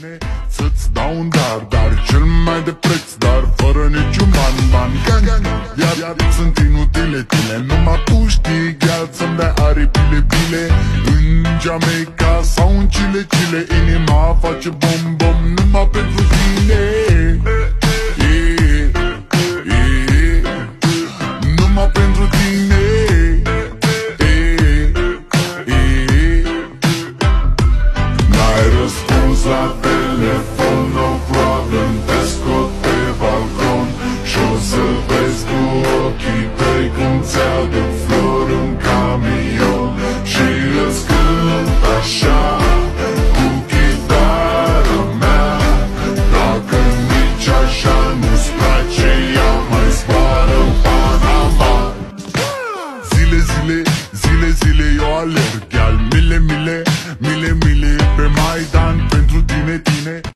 tine Să-ți dau un dar, dar cel mai de preț Dar fără niciun ban, ban gang, gang. Iar, iar sunt inutile tine Numai tu știi, gheal, să-mi dai aripile bile În Jamaica sau în Chile, Chile Inima face bom, bom Numai pentru tine Yeah, yeah. Numai pentru tine Yeah, yeah. N-ai răspuns la telefon, no problem Te scot pe balcon Și-o să vezi cu ochii tăi Când ți-aduc flori în camion Și îți cânt așa Cu chitară mea Dacă nici așa nu-ți place Ea mai zboară în Panama. Zile, zile, zile, zile eu alerg Iar mile, mile, mile, mile Pe Maidan pentru tine, tine